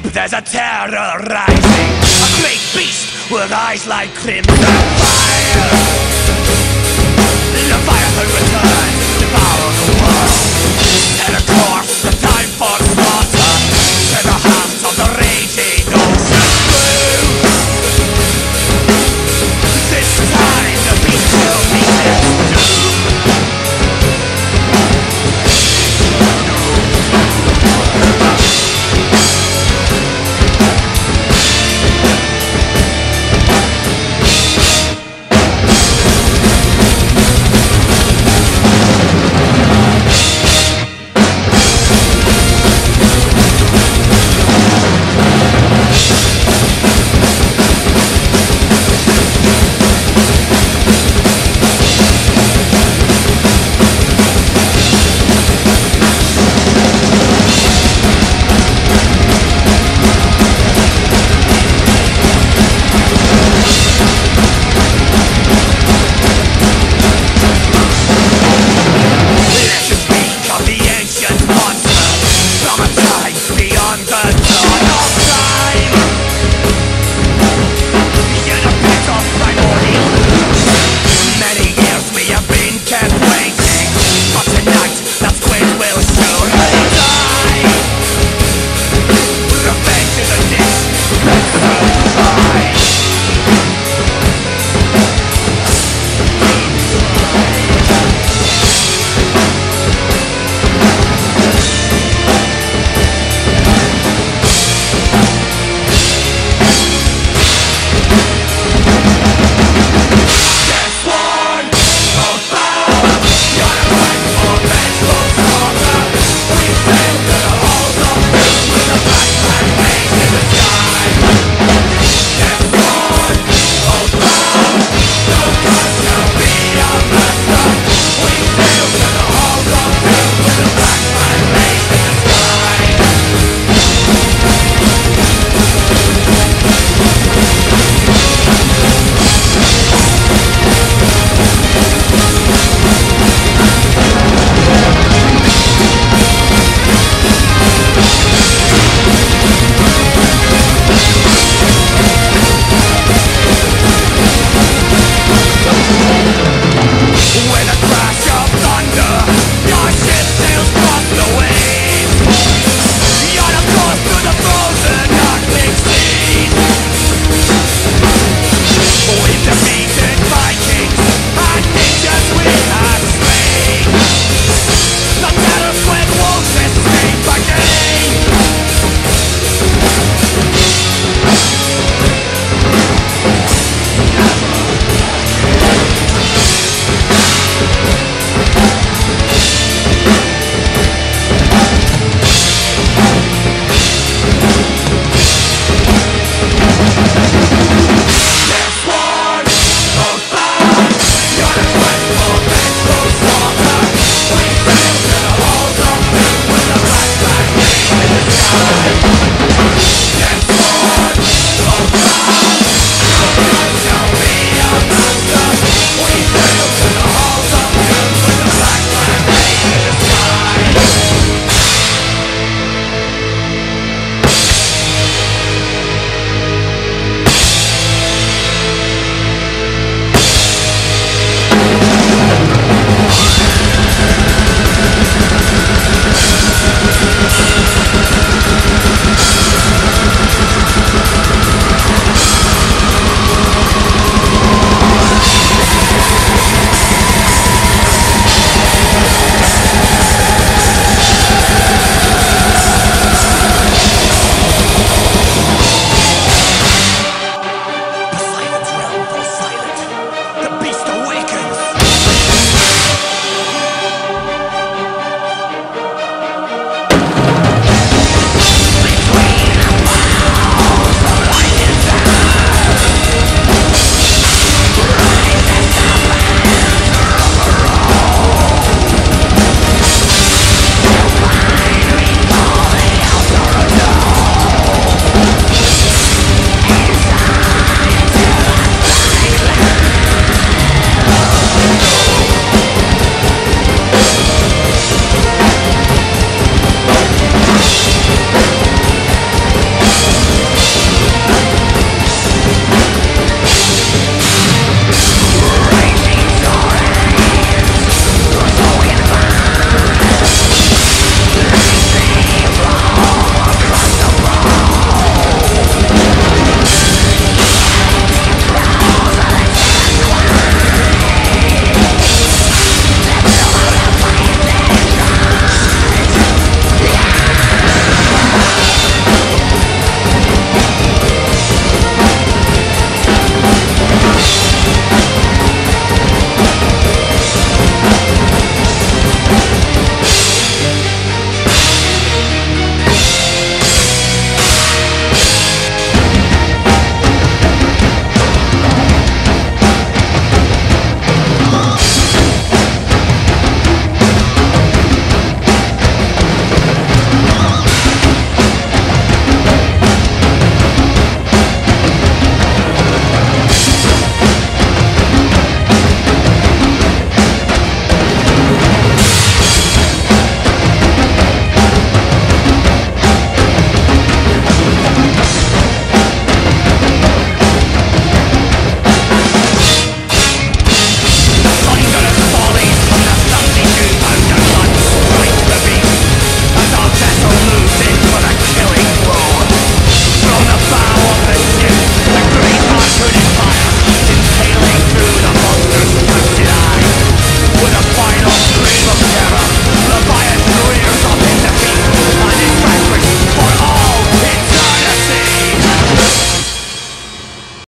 deep there's a terror rising. A great beast with eyes like crimson fire. The fire will return